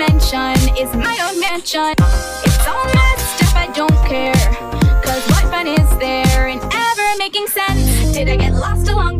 dimension is my own mansion. It's all messed up, I don't care. Cause what fun is there in ever making sense? Did I get lost along the